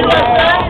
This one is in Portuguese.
Brasil!